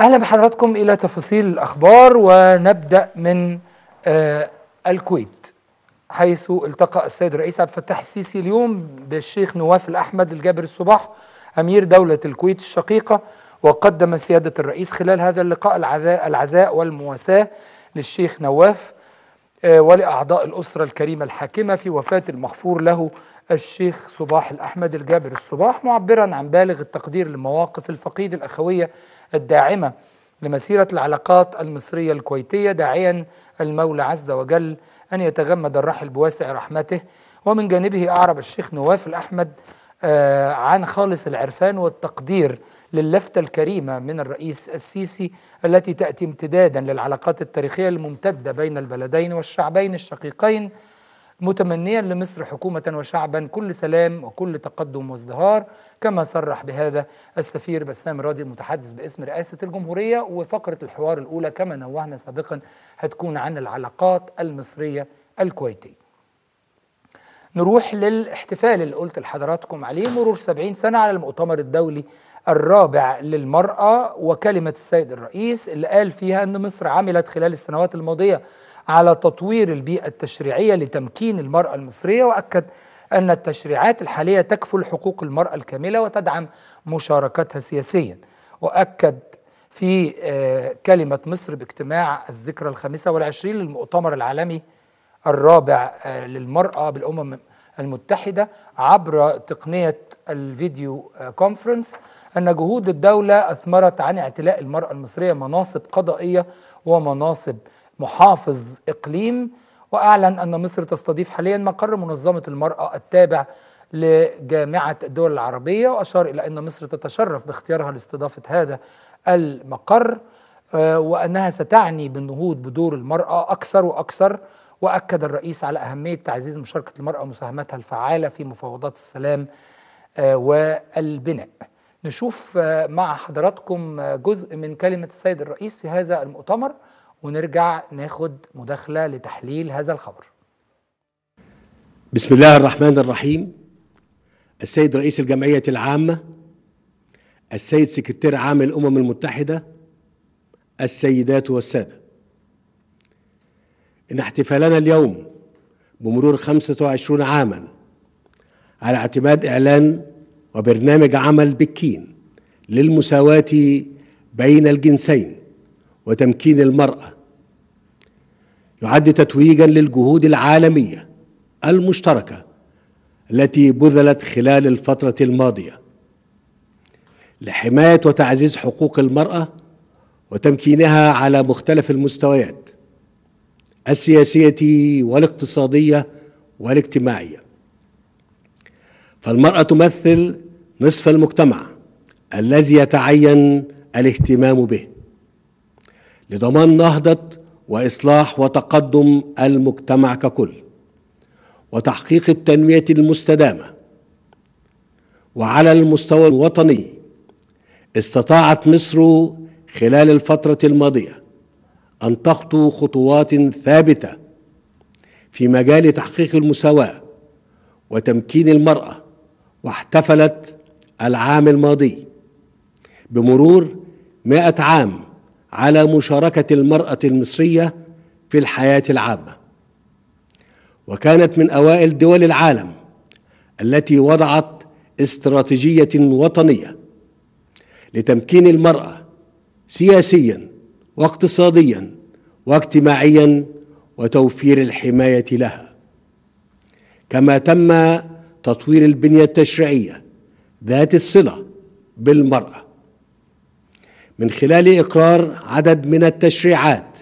أهلا بحضراتكم إلى تفاصيل الأخبار ونبدأ من آه الكويت حيث التقى السيد الرئيس عبد الفتاح السيسي اليوم بالشيخ نواف الأحمد الجابر الصباح أمير دولة الكويت الشقيقة وقدم سيادة الرئيس خلال هذا اللقاء العزاء, العزاء والمواساة للشيخ نواف. آه ولأعضاء الأسرة الكريمة الحاكمة في وفاة المغفور له الشيخ صباح الأحمد الجابر الصباح معبرا عن بالغ التقدير لمواقف الفقيد الأخوية الداعمة لمسيرة العلاقات المصرية الكويتية داعيا المولى عز وجل أن يتغمد الرحل بواسع رحمته. ومن جانبه أعرب الشيخ نواف الأحمد عن خالص العرفان والتقدير للفتة الكريمة من الرئيس السيسي التي تأتي امتدادا للعلاقات التاريخية الممتدة بين البلدين والشعبين الشقيقين متمنيا لمصر حكومة وشعبا كل سلام وكل تقدم وازدهار كما صرح بهذا السفير بسام راضي المتحدث باسم رئاسة الجمهورية وفقرة الحوار الأولى كما نوهنا سابقا هتكون عن العلاقات المصرية الكويتية. نروح للاحتفال اللي قلت لحضراتكم عليه مرور 70 سنة على المؤتمر الدولي الرابع للمرأة وكلمة السيد الرئيس اللي قال فيها أن مصر عملت خلال السنوات الماضية على تطوير البيئة التشريعية لتمكين المرأة المصرية وأكد أن التشريعات الحالية تكفل حقوق المرأة الكاملة وتدعم مشاركتها سياسيا. وأكد في كلمة مصر باجتماع الذكرى الخامسة والعشرين للمؤتمر العالمي الرابع للمرأة بالأمم المتحدة عبر تقنية الفيديو كونفرنس أن جهود الدولة أثمرت عن اعتلاء المرأة المصرية مناصب قضائية ومناصب محافظ إقليم وأعلن أن مصر تستضيف حاليا مقر منظمة المرأة التابع لجامعة الدول العربية وأشار إلى أن مصر تتشرف باختيارها لاستضافة هذا المقر وأنها ستعني بالنهوض بدور المرأة أكثر وأكثر وأكد الرئيس على أهمية تعزيز مشاركة المرأة ومساهمتها الفعالة في مفاوضات السلام والبناء. نشوف مع حضراتكم جزء من كلمة السيد الرئيس في هذا المؤتمر ونرجع ناخد مداخلة لتحليل هذا الخبر. بسم الله الرحمن الرحيم. السيد رئيس الجمعية العامة السيد سكرتير عام الأمم المتحدة السيدات والسادة. إن احتفالنا اليوم بمرور 25 عاما على اعتماد إعلان وبرنامج عمل بكين للمساواة بين الجنسين وتمكين المرأة. يعد تتويجا للجهود العالمية المشتركة التي بذلت خلال الفترة الماضية لحماية وتعزيز حقوق المرأة وتمكينها على مختلف المستويات. السياسية والاقتصادية والاجتماعية. فالمرأة تمثل نصف المجتمع الذي يتعين الاهتمام به لضمان نهضة وإصلاح وتقدم المجتمع ككل وتحقيق التنمية المستدامة وعلى المستوى الوطني استطاعت مصر خلال الفترة الماضية أن تخطو خطوات ثابتة في مجال تحقيق المساواة وتمكين المرأة واحتفلت العام الماضي بمرور مائة عام على مشاركة المرأة المصرية في الحياة العامة. وكانت من أوائل دول العالم التي وضعت استراتيجية وطنية لتمكين المرأة سياسيا واقتصاديا واجتماعيا وتوفير الحماية لها. كما تم تطوير البنية التشريعية ذات الصلة بالمرأة. من خلال إقرار عدد من التشريعات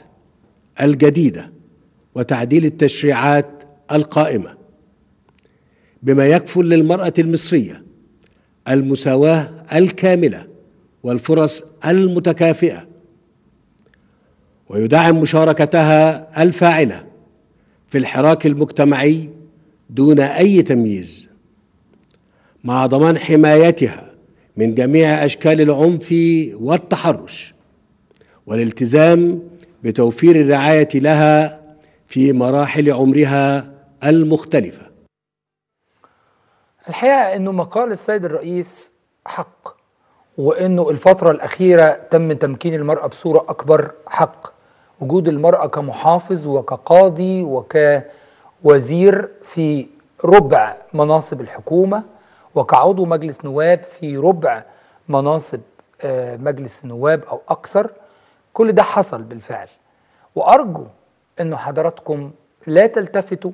الجديدة وتعديل التشريعات القائمة. بما يكفل للمرأة المصرية المساواة الكاملة والفرص المتكافئة ويدعم مشاركتها الفاعلة في الحراك المجتمعي دون أي تمييز. مع ضمان حمايتها من جميع أشكال العنف والتحرش والالتزام بتوفير الرعاية لها في مراحل عمرها المختلفة. الحقيقة أنه مقال السيد الرئيس حق وأنه الفترة الأخيرة تم تمكين المرأة بصورة أكبر حق. وجود المرأة كمحافظ وكقاضي وكوزير في ربع مناصب الحكومة وكعضو مجلس نواب في ربع مناصب آه، مجلس النواب أو أكثر كل ده حصل بالفعل. وأرجو أنه حضراتكم لا تلتفتوا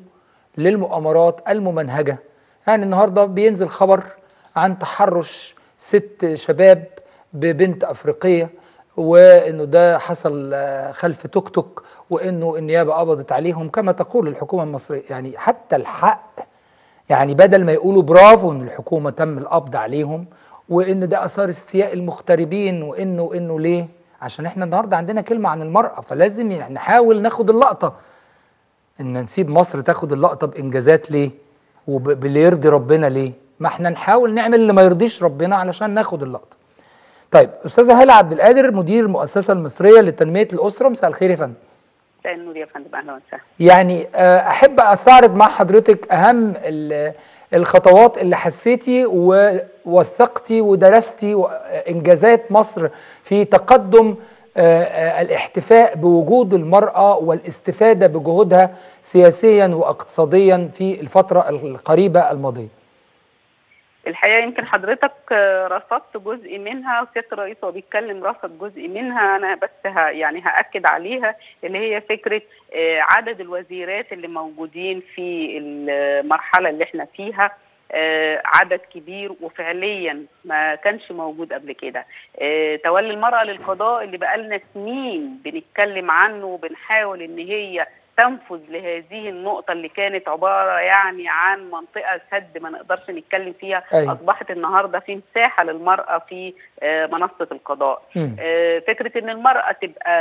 للمؤامرات الممنهجة. يعني النهاردة بينزل خبر عن تحرش ست شباب ببنت أفريقية وإنه ده حصل آه، خلف توك توك وإنه النيابة قبضت عليهم كما تقول الحكومة المصرية. يعني حتى الحق يعني بدل ما يقولوا برافو إن الحكومة تم القبض عليهم وإن ده آثار استياء المغتربين وإنه انه ليه؟ عشان إحنا النهارده عندنا كلمة عن المرأة فلازم يعني نحاول ناخد اللقطة. إن نسيب مصر تاخد اللقطة بإنجازات ليه؟ وباللي يرضي ربنا ليه؟ ما إحنا نحاول نعمل اللي ما يرضيش ربنا علشان ناخد اللقطة. طيب أستاذة هالة عبد القادر مدير المؤسسة المصرية لتنمية الأسرة مساء الخير يا فندم مساء النور يا فندم أهلا وسهلا يعني آه، أحب أستعرض مع حضرتك أهم ال- الخطوات اللي حسيتي ووثقتي ودرستي انجازات مصر في تقدم آه، آه، الاحتفاء بوجود المرأة والاستفادة بجهودها سياسيا واقتصاديا في الفترة القريبة الماضية. الحقيقة يمكن حضرتك آه، رصدت جزء منها وسياده الرئيس وهو بيتكلم رصد جزء منها أنا بس ه يعني هأكد عليها اللي هي فكرة آه، عدد الوزيرات اللي موجودين في المرحلة اللي إحنا فيها آه، عدد كبير وفعليا ما كانش موجود قبل كده. تولي المرأة للقضاء اللي بقالنا سنين بنتكلم عنه وبنحاول إن هي تنفذ لهذه النقطة اللي كانت عبارة يعني عن منطقة سد ما نقدرش نتكلم فيها أيوة. أصبحت النهاردة في مساحة للمرأة في آه، منصة القضاء مم. آه، فكرة إن المرأة تبقى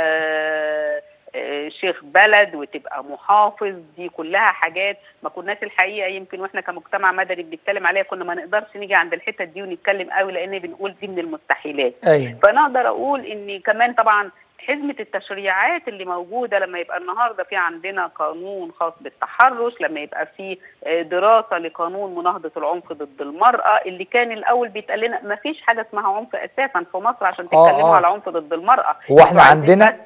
آه، شيخ بلد وتبقى محافظ دي كلها حاجات ما كناش الحقيقة يمكن وإحنا كمجتمع مدني بنتكلم عليها كنا ما نقدرش نيجي عند الحتة دي ونتكلم قوي لأن بنقول دي من المستحيلات أيوه فانا أقدر أقول إن كمان طبعا حزمة التشريعات اللي موجودة لما يبقى النهارده في عندنا قانون خاص بالتحرش لما يبقى في آه، دراسة لقانون مناهضة العنف ضد المرأة اللي كان الأول بيتقال لنا ما فيش حاجة اسمها عنف أساسا في مصر عشان آه، تتكلموا آه. على عنف ضد المرأة هو إحنا عندنا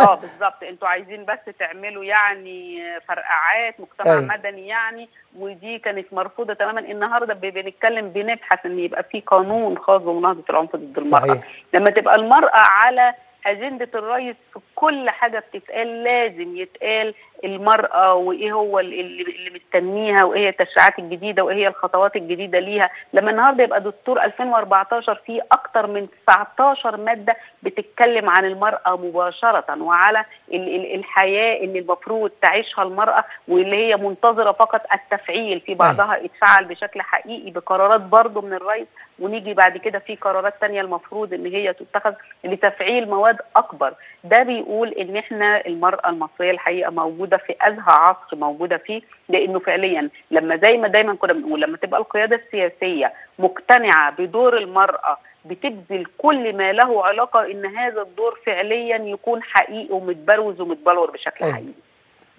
آه بالظبط أنتوا عايزين بس تعملوا يعني فرقعات مجتمع أيوة. مدني يعني ودي كانت مرفوضة تماما. النهارده بنتكلم بنبحث إن يبقى في قانون خاص بمناهضة العنف ضد المرأة. صحيح. لما تبقى المرأة على أجندة الرئيس في كل حاجة بتتقال لازم يتقال المرأة وإيه هو اللي, اللي مستنيها وإيه هي التشريعات الجديدة وإيه هي الخطوات الجديدة ليها. لما النهارده يبقى دستور 2014 فيه أكتر من 19 مادة بتتكلم عن المرأة مباشرة وعلى ال- ال- الحياة اللي المفروض تعيشها المرأة واللي هي منتظرة فقط التفعيل في بعضها اتفعل بشكل حقيقي بقرارات برضه من الرئيس ونيجي بعد كده في قرارات تانية المفروض إن هي تتخذ لتفعيل مواد أكبر. ده بيقول إن إحنا المرأة المصرية الحقيقة موجودة في أزهى عصر موجودة فيه لأنه فعليا لما زي ما دايما كنا بنقول لما تبقى القيادة السياسية مقتنعة بدور المرأة بتبذل كل ما له علاقة إن هذا الدور فعليا يكون حقيقي ومتبروز ومتبلور بشكل أيوة. حقيقي.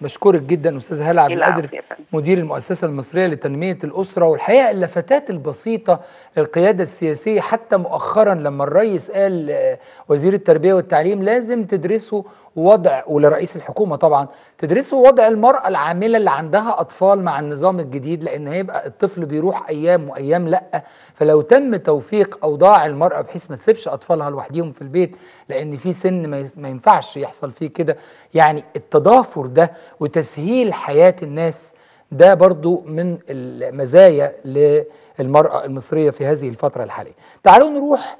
بشكرك جدا أستاذ هاله عبد القادر. مدير المؤسسة المصرية لتنمية الأسرة والحقيقة اللفتات البسيطة للقياده السياسية حتى مؤخرا لما الرئيس قال آه، وزير التربية والتعليم لازم تدرسوا وضع ولرئيس الحكومة طبعا تدرسوا وضع المرأة العاملة اللي عندها أطفال مع النظام الجديد لأن هيبقى الطفل بيروح أيام وأيام لأ. فلو تم توفيق أوضاع المرأة بحيث ما تسيبش أطفالها لوحدهم في البيت لأن في سن ما ينفعش يحصل فيه كده. يعني التضافر ده وتسهيل حياة الناس ده برضو من المزايا للمرأة المصرية في هذه الفترة الحالية. تعالوا نروح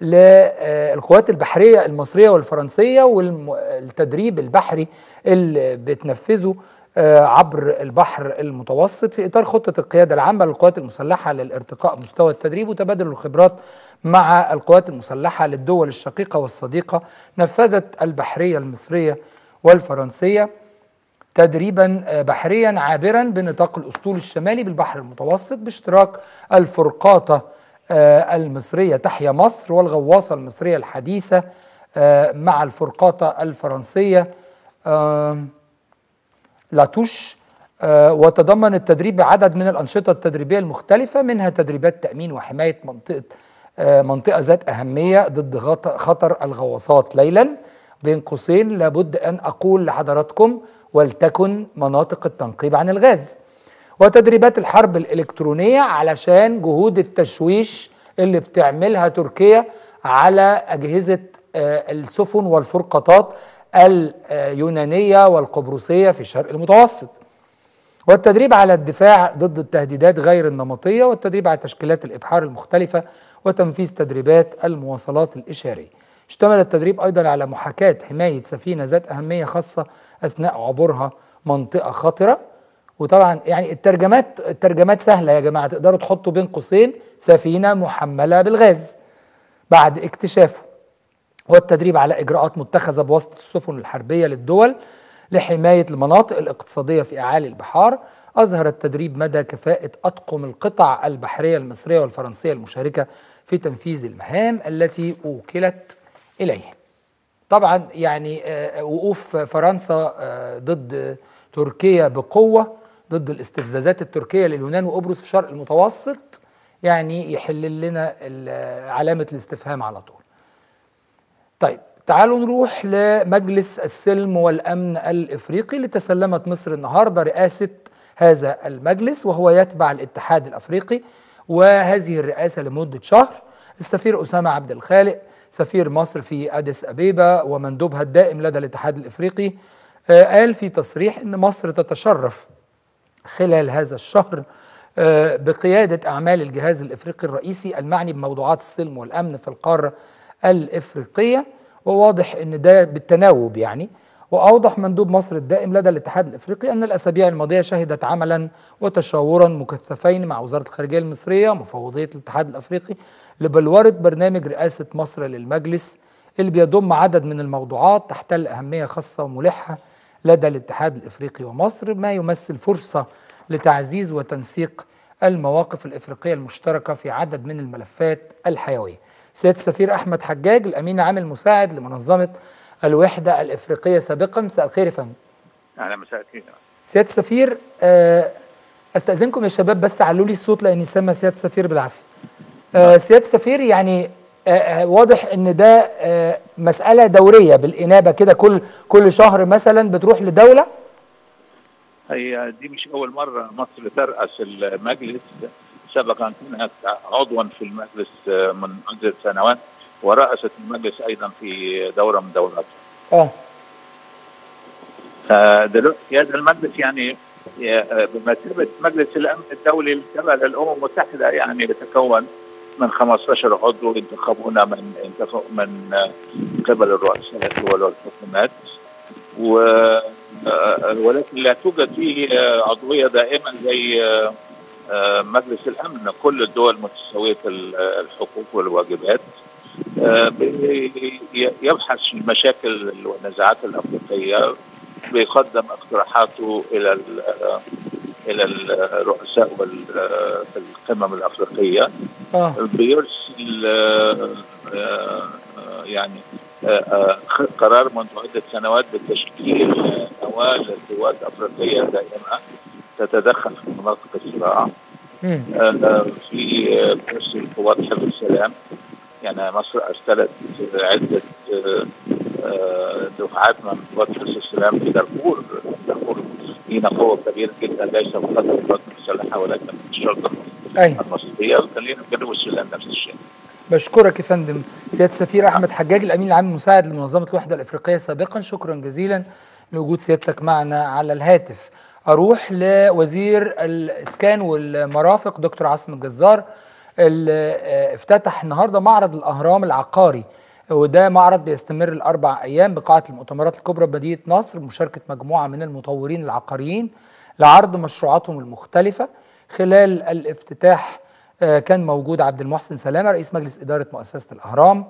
للقوات البحرية المصرية والفرنسية والتدريب البحري اللي بتنفذه آه، عبر البحر المتوسط في إطار خطة القيادة العامة للقوات المسلحة للارتقاء مستوى التدريب وتبادل الخبرات مع القوات المسلحة للدول الشقيقة والصديقة نفذت البحرية المصرية والفرنسية تدريبا آه، بحريا عابرا بنطاق الأسطول الشمالي بالبحر المتوسط باشتراك الفرقاطة آه، المصرية تحيا مصر والغواصة المصرية الحديثة آه، مع الفرقاطة الفرنسية آم، لاتوش آه، وتضمن التدريب عدد من الأنشطة التدريبية المختلفة منها تدريبات تأمين وحماية منطقة آه، منطقة ذات أهمية ضد خطر الغواصات. ليلا بين قوسين لابد أن أقول لحضراتكم ولتكن مناطق التنقيب عن الغاز. وتدريبات الحرب الإلكترونية علشان جهود التشويش اللي بتعملها تركيا على أجهزة آه، السفن والفرقاطات اليونانية والقبرصية في الشرق المتوسط. والتدريب على الدفاع ضد التهديدات غير النمطية والتدريب على تشكيلات الإبحار المختلفة وتنفيذ تدريبات المواصلات الإشارية اشتمل التدريب أيضا على محاكاة حماية سفينة ذات أهمية خاصة أثناء عبورها منطقة خطرة. وطبعا يعني الترجمات الترجمات سهلة يا جماعة تقدروا تحطوا بين قوسين سفينة محملة بالغاز بعد اكتشافه. والتدريب على إجراءات متخذة بواسطة السفن الحربية للدول لحماية المناطق الاقتصادية في أعالي البحار. أظهر التدريب مدى كفاءة أطقم القطع البحرية المصرية والفرنسية المشاركة في تنفيذ المهام التي وكلت إليه طبعا يعني آه، وقوف فرنسا آه، ضد تركيا بقوة. ضد الاستفزازات التركية لليونان وقبرص في الشرق المتوسط يعني يحل لنا علامة الاستفهام على طول. طيب تعالوا نروح لمجلس السلم والأمن الإفريقي اللي تسلمت مصر النهاردة رئاسة هذا المجلس وهو يتبع الاتحاد الأفريقي وهذه الرئاسة لمدة شهر. السفير أسامة عبد الخالق سفير مصر في أديس أبيبا ومندوبها الدائم لدى الاتحاد الإفريقي آه، قال في تصريح أن مصر تتشرف خلال هذا الشهر آه، بقيادة أعمال الجهاز الإفريقي الرئيسي المعني بموضوعات السلم والأمن في القارة الإفريقية. وواضح أن ده بالتناوب يعني. وأوضح مندوب مصر الدائم لدى الاتحاد الإفريقي أن الأسابيع الماضية شهدت عملا وتشاورا مكثفين مع وزارة الخارجية المصرية ومفوضية الاتحاد الأفريقي لبلورة برنامج رئاسة مصر للمجلس اللي بيضم عدد من الموضوعات تحتل أهمية خاصة وملحة لدى الاتحاد الإفريقي ومصر ما يمثل فرصة لتعزيز وتنسيق المواقف الإفريقية المشتركة في عدد من الملفات الحيوية. سياده السفير أحمد حجاج الأمين العام المساعد لمنظمة الوحدة الإفريقية سابقا مساء الخير يا فندم. أهلا مساء الخير سياده السفير آه، أستأذنكم يا شباب بس علوا لي الصوت لاني سامع سياده السفير بالعافية. آه، سياده السفير يعني واضح إن ده آه، مسألة دورية بالإنابة كده. كل كل شهر مثلا بتروح لدولة؟ هي دي مش أول مرة مصر ترأس المجلس سبقا كانت عضوا في المجلس من عدة سنوات ورأست المجلس أيضا في دورة من دوراته آه. فدلوقتي هذا المجلس يعني بمثابة مجلس الأمن الدولي التابع للامم المتحدة يعني بيتكون من 15 عضو ينتخبون من من قبل رؤساء الدول والحكومات و ولكن لا توجد فيه عضوية دائما زي مجلس الأمن. كل الدول متساوية الحقوق والواجبات. يبحث المشاكل والنزاعات الأفريقية بيقدم اقتراحاته إلى إلى الرؤساء في القمم الأفريقية. آه. بيرسل يعني قرار منذ عدة سنوات بتشكيل نواه للقوات الأفريقية دائما تتدخل في مناطق الصراع. في بيرسل قوات حفظ السلام. يعني مصر أرسلت عدة دفعات من قوات حفظ السلام في دارفور دارفور لينا قوة كبيرة جدا ليس فقط القوات المسلحه ولكن الشرطه أيوه المصريه وخلينا في جنوب السودان نفس الشيء. بشكرك يا فندم. سيادة السفير أحمد حجاج الأمين العام المساعد لمنظمة الوحدة الأفريقية سابقا. شكرا جزيلا لوجود سيادتك معنا على الهاتف. أروح لوزير الإسكان والمرافق دكتور عاصم الجزار. اللي افتتح النهارده معرض الأهرام العقاري. وده معرض بيستمر الاربع أيام بقاعة المؤتمرات الكبرى بمدينه نصر بمشاركه مجموعة من المطورين العقاريين لعرض مشروعاتهم المختلفة خلال الافتتاح كان موجود عبد المحسن سلامة رئيس مجلس إدارة مؤسسة الأهرام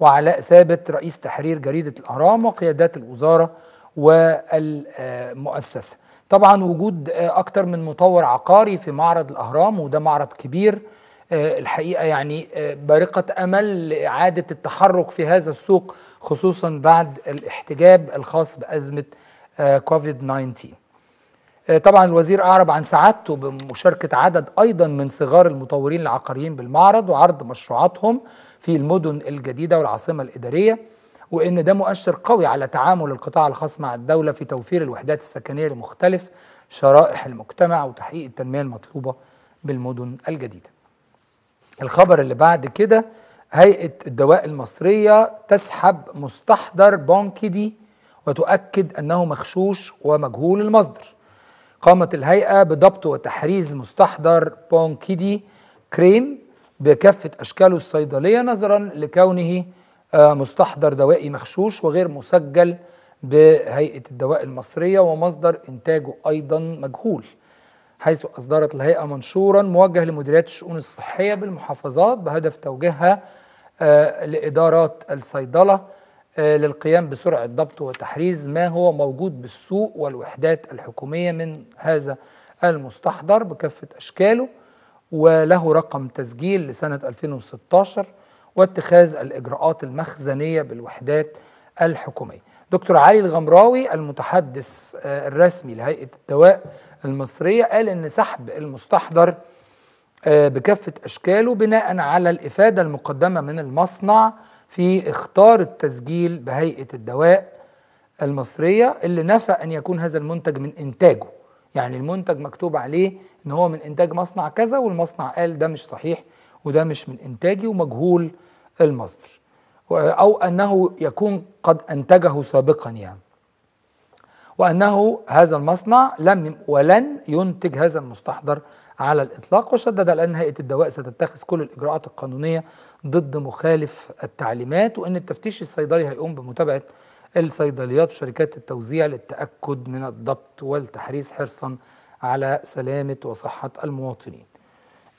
وعلاء ثابت رئيس تحرير جريدة الأهرام وقيادات الوزارة والمؤسسة. طبعا وجود أكثر من مطور عقاري في معرض الأهرام وده معرض كبير الحقيقة يعني بارقة أمل لإعادة التحرك في هذا السوق خصوصا بعد الاحتجاب الخاص بأزمة كوفيد 19. آه، طبعا الوزير أعرب عن سعادته بمشاركة عدد أيضا من صغار المطورين العقاريين بالمعرض وعرض مشروعاتهم في المدن الجديدة والعاصمة الإدارية وإن ده مؤشر قوي على تعامل القطاع الخاص مع الدولة في توفير الوحدات السكنية لمختلف شرائح المجتمع وتحقيق التنمية المطلوبة بالمدن الجديدة الخبر اللي بعد كده هيئة الدواء المصرية تسحب مستحضر بونكيدي وتؤكد أنه مغشوش ومجهول المصدر. قامت الهيئة بضبط وتحريز مستحضر بونكيدي كريم بكافة أشكاله الصيدلية نظرا لكونه آه، مستحضر دوائي مغشوش وغير مسجل بهيئة الدواء المصرية ومصدر إنتاجه أيضا مجهول. حيث أصدرت الهيئة منشورا موجه لمديريات الشؤون الصحية بالمحافظات بهدف توجيهها آه، لإدارات الصيدلة آه، للقيام بسرعة ضبط وتحريز ما هو موجود بالسوق والوحدات الحكومية من هذا المستحضر بكافة أشكاله وله رقم تسجيل لسنة 2016 واتخاذ الإجراءات المخزنية بالوحدات الحكومية. دكتور علي الغمراوي المتحدث آه، الرسمي لهيئة الدواء المصرية قال إن سحب المستحضر آه، بكافة أشكاله بناء على الإفادة المقدمة من المصنع في اختار التسجيل بهيئة الدواء المصرية اللي نفى أن يكون هذا المنتج من إنتاجه. يعني المنتج مكتوب عليه إن هو من إنتاج مصنع كذا والمصنع قال ده مش صحيح وده مش من إنتاجي ومجهول المصدر و- أو أنه يكون قد أنتجه سابقا يعني. وأنه هذا المصنع لم ولن ينتج هذا المستحضر على الإطلاق وشدد على ان هيئة الدواء ستتخذ كل الإجراءات القانونية ضد مخالف التعليمات وإن التفتيش الصيدلي هيقوم بمتابعة الصيدليات وشركات التوزيع للتأكد من الضبط والتحريز حرصا على سلامة وصحة المواطنين.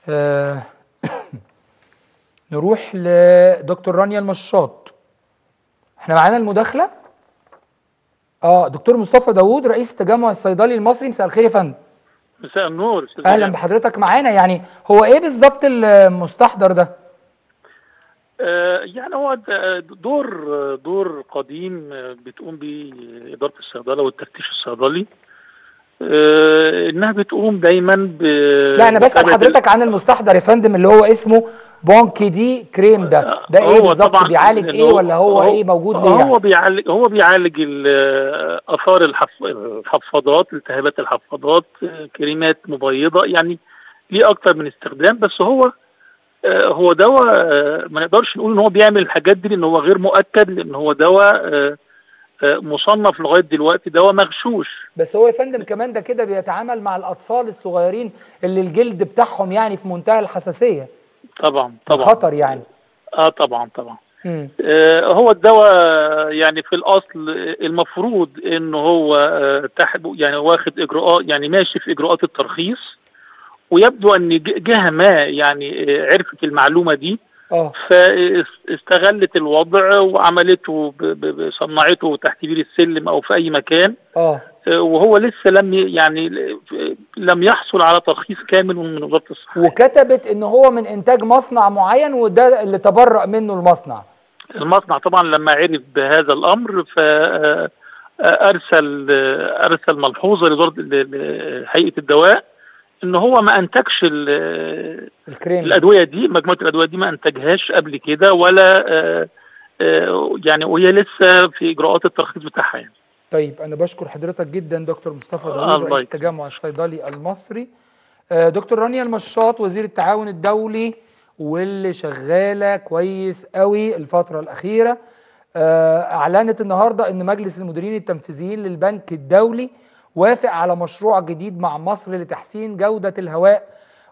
آه نروح لدكتور رانيا المشاط. إحنا معانا المداخلة؟ آه دكتور مصطفى داوود رئيس التجمع الصيدلي المصري مساء الخير يا فندم. مساء النور أهلا. بحضرتك معانا يعني هو إيه بالظبط المستحضر ده؟ آه، يعني هو دور دور قديم بتقوم به إدارة الصيدلة والتفتيش الصيدلي آه، إنها بتقوم دايما ب لا أنا بسأل حضرتك عن المستحضر يا فندم اللي هو اسمه بونكي دي كريم ده ده إيه هو بالظبط بيعالج إيه ولا هو, هو- إيه موجود ليه هو يعني؟ بيعالج هو بيعالج ال- آثار الحف- الحفاضات التهابات الحفاضات كريمات مبيضة يعني ليه أكتر من استخدام بس هو آه، هو دواء آه، ما نقدرش نقول إن هو بيعمل الحاجات دي لأن هو غير مؤكد لأن هو دواء مصنف لغاية دلوقتي دواء مغشوش. بس هو يا فندم كمان ده كده بيتعامل مع الأطفال الصغيرين اللي الجلد بتاعهم يعني في منتهى الحساسية. طبعا طبعا. خطر يعني. آه طبعا طبعا. آه، هو الدواء يعني في الأصل المفروض إن هو آه، تحت يعني واخد إجراءات يعني ماشي في إجراءات الترخيص ويبدو أن جهة ما يعني آه، عرفت المعلومة دي آه. فاستغلت الوضع وعملته صنعته تحت بير السلم أو في أي مكان. آه. آه، وهو لسه لم يعني لم يحصل على ترخيص كامل من وزارة الصحة. وكتبت إن هو من إنتاج مصنع معين وده اللي تبرأ منه المصنع. المصنع طبعا لما عرف بهذا الأمر ف آه، آه، أرسل أرسل ملحوظة لاداره ل- لهيئه الدواء إن هو ما أنتجش ال- الكريم. الأدوية دي مجموعة الأدوية دي ما أنتجهاش قبل كده ولا آه، آه، يعني وهي لسه في إجراءات الترخيص بتاعها يعني طيب أنا بشكر حضرتك جدا دكتور مصطفى داوود رئيس. التجمع الصيدلي المصري آه، دكتور رانيا المشاط وزير التعاون الدولي واللي شغالة كويس قوي الفترة الأخيرة أعلنت النهارده إن مجلس المديرين التنفيذيين للبنك الدولي وافق على مشروع جديد مع مصر لتحسين جودة الهواء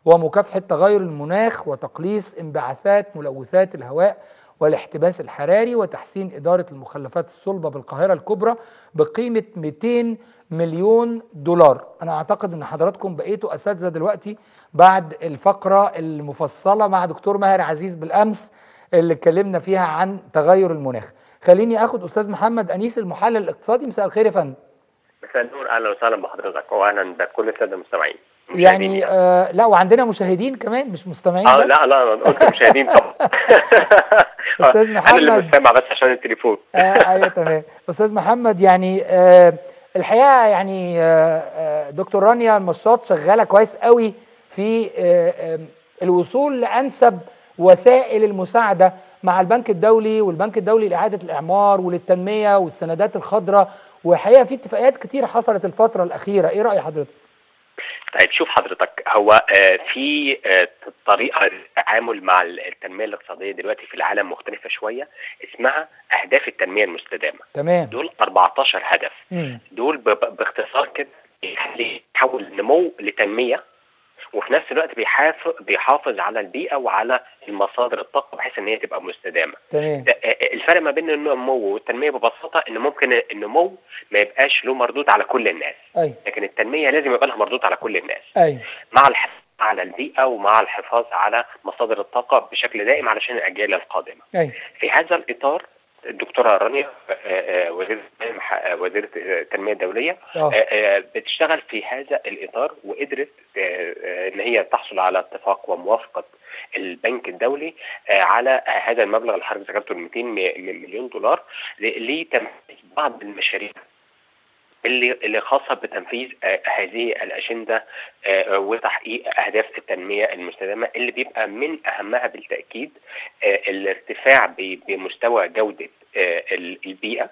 ومكافحة تغير المناخ وتقليص انبعاثات ملوثات الهواء والاحتباس الحراري وتحسين إدارة المخلفات الصلبة بالقاهرة الكبرى بقيمة 200 مليون دولار. أنا أعتقد أن حضراتكم بقيتوا أساتذة دلوقتي بعد الفقرة المفصلة مع دكتور ماهر عزيز بالأمس اللي اتكلمنا فيها عن تغير المناخ. خليني أخد أستاذ محمد أنيس المحلل الاقتصادي. مساء الخير يا فندم. مساء النور أهلا وسهلا بحضرتك واهلا بكل السادة المستمعين. يعني آه لا وعندنا مشاهدين كمان مش مستمعين آه. لا لا أنا قلت مشاهدين طبعا. أستاذ أنا اللي محمد. سامع بس عشان التليفون. آه أيوه تمام. أستاذ محمد يعني آه الحقيقة يعني آه، آه، دكتور رانيا المشاط شغالة كويس قوي في آه، آه، الوصول لأنسب وسائل المساعدة مع البنك الدولي والبنك الدولي لإعادة الإعمار وللتنميه والسندات الخضراء وحقيقة في اتفاقيات كتير حصلت الفترة الأخيرة. إيه رأي حضرتك؟ طيب شوف حضرتك هو آه، في آه، طريقة للتعامل مع التنمية الاقتصادية دلوقتي في العالم مختلفة شوية اسمها أهداف التنمية المستدامة. تمام. دول 14 هدف. مم. دول باختصار كده يخلي يحول النمو لتنمية وفي نفس الوقت بيحافظ بيحافظ على البيئة وعلى المصادر الطاقة بحيث إن هي تبقى مستدامة. تمام. ده- الفرق ما بين النمو والتنمية ببساطة إن ممكن النمو ما يبقاش له مردود على كل الناس. أيوه. لكن التنمية لازم يبقى لها مردود على كل الناس. أيوه. مع الحفاظ على البيئة ومع الحفاظ على مصادر الطاقة بشكل دائم علشان الأجيال القادمة. أيوه. في هذا الإطار الدكتورة رانيا آه، آه، وزيره آه، وزيره التنمية الدولية بتشتغل في هذا الإطار وقدرت إن هي تحصل على اتفاق وموافقة البنك الدولي على هذا المبلغ اللي حضرتك ذكرته ال 200 م- مليون دولار ل- لتنفيذ بعض المشاريع. اللي اللي خاصة بتنفيذ آه، هذه الأجندة آه، وتحقيق أهداف التنمية المستدامة اللي بيبقى من أهمها بالتأكيد آه، الارتفاع بمستوى جودة ال- البيئة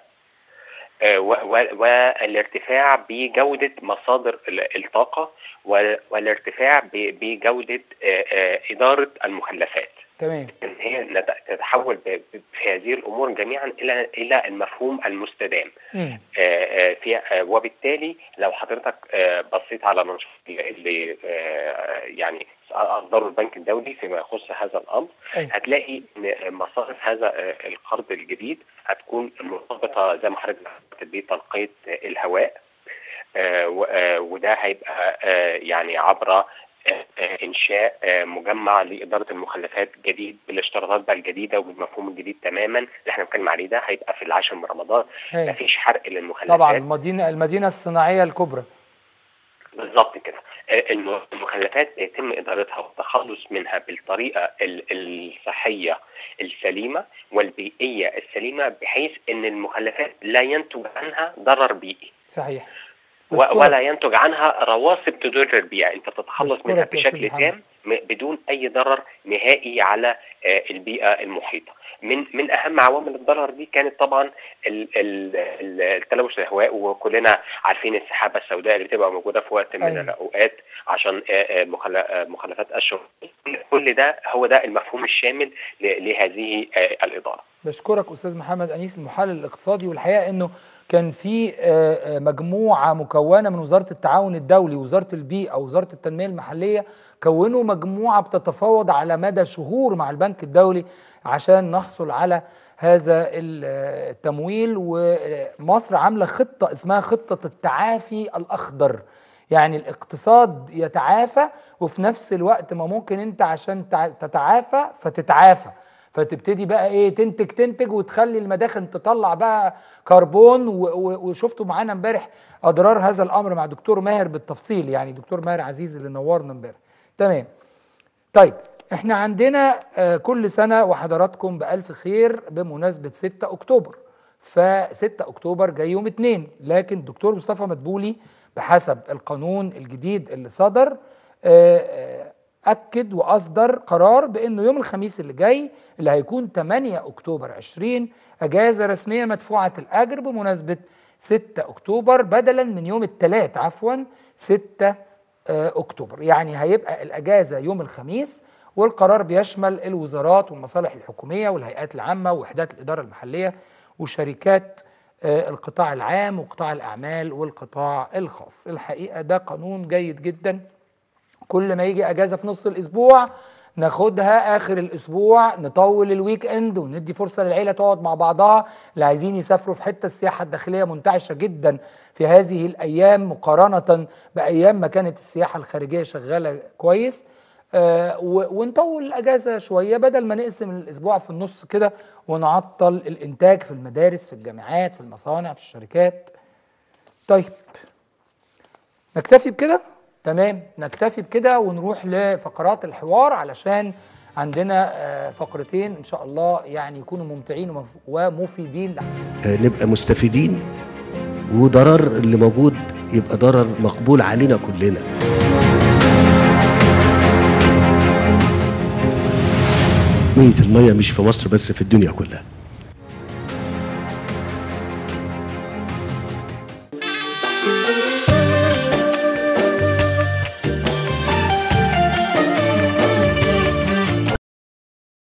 والارتفاع بجودة مصادر ال- الطاقة وال- والارتفاع ب- بجودة آه، إدارة المخلفات. تمام إن هي تتحول في هذه الأمور جميعا إلى إلى المفهوم المستدام. آه، آه، في آه، وبالتالي لو حضرتك بصيت على منشور اللي يعني أصدره البنك الدولي فيما يخص هذا الأمر أيوة. هتلاقي إن مصارف هذا القرض الجديد هتكون مرتبطة زي ما حضرتك بتنقية الهواء آه، وده هيبقى آه، يعني عبر إنشاء آه، مجمع لإدارة المخلفات جديد بالاشتراطات بقى الجديدة وبالمفهوم الجديد تماما اللي إحنا بنتكلم عليه ده هيبقى في العاشر من رمضان. مفيش حرق للمخلفات. طبعا المدينة المدينة الصناعية الكبرى. بالظبط كده. آه، الم- المخلفات يتم إدارتها والتخلص منها بالطريقة ال- الصحية السليمة والبيئية السليمة بحيث إن المخلفات لا ينتج عنها ضرر بيئي. صحيح. ولا ينتج عنها رواسب تضر البيئه انت تتخلص بشكرك منها بشكل. تام بدون أي ضرر نهائي على آه، البيئة المحيطة. من من أهم عوامل الضرر دي كانت طبعا ال- ال- ال- التلوث الهواء وكلنا عارفين السحابة السوداء اللي بتبقى موجودة في وقت من أيوة. الأوقات عشان آه، آه، مخل- مخلفات الشغل كل ده هو ده المفهوم الشامل لهذه الإدارة. بشكرك أستاذ محمد أنيس المحلل الاقتصادي والحقيقة إنه كان في آه، آه، مجموعة مكونة من وزارة التعاون الدولي وزارة البيئة ووزارة التنمية المحلية كونوا مجموعة بتتفاوض على مدى شهور مع البنك الدولي عشان نحصل على هذا آه، التمويل. ومصر عاملة خطة اسمها خطة التعافي الأخضر. يعني الاقتصاد يتعافى وفي نفس الوقت ما ممكن انت عشان تع- تتعافى فتتعافى. فتبتدي بقى إيه تنتج تنتج وتخلي المداخن تطلع بقى كربون وشفتوا معانا امبارح أضرار هذا الأمر مع دكتور ماهر بالتفصيل يعني دكتور ماهر عزيز اللي نورنا امبارح. تمام. طيب إحنا عندنا آه، كل سنة وحضراتكم بألف خير بمناسبة 6 أكتوبر. ف6 أكتوبر جاي يوم اتنين. لكن الدكتور مصطفى مدبولي بحسب القانون الجديد اللي صدر آه، آه، أكد وأصدر قرار بأنه يوم الخميس اللي جاي اللي هيكون 8 أكتوبر 20 أجازة رسمية مدفوعة الأجر بمناسبة 6 أكتوبر بدلا من يوم الثلاث عفوا 6 آه، أكتوبر. يعني هيبقى الأجازة يوم الخميس والقرار بيشمل الوزارات والمصالح الحكومية والهيئات العامة ووحدات الإدارة المحلية وشركات آه، القطاع العام وقطاع الأعمال والقطاع الخاص. الحقيقة ده قانون جيد جدا. كل ما يجي اجازه في نص الأسبوع ناخدها اخر الأسبوع نطول ال weekend وندي فرصه للعيله تقعد مع بعضها. اللي عايزين يسافروا في حتة السياحه الداخليه منتعشه جدا في هذه الأيام مقارنه بايام ما كانت السياحه الخارجيه شغاله كويس. آه ونطول الاجازه شوية بدل ما نقسم الأسبوع في النص كده ونعطل الانتاج في المدارس في الجامعات في المصانع في الشركات. طيب نكتفي بكده؟ تمام؟ نكتفي بكده ونروح لفقرات الحوار علشان عندنا آه، فقرتين إن شاء الله يعني يكونوا ممتعين ومف- ومفيدين آه، نبقى مستفيدين وضرر اللي موجود يبقى ضرر مقبول علينا كلنا. مية المية مش في مصر بس في الدنيا كلها.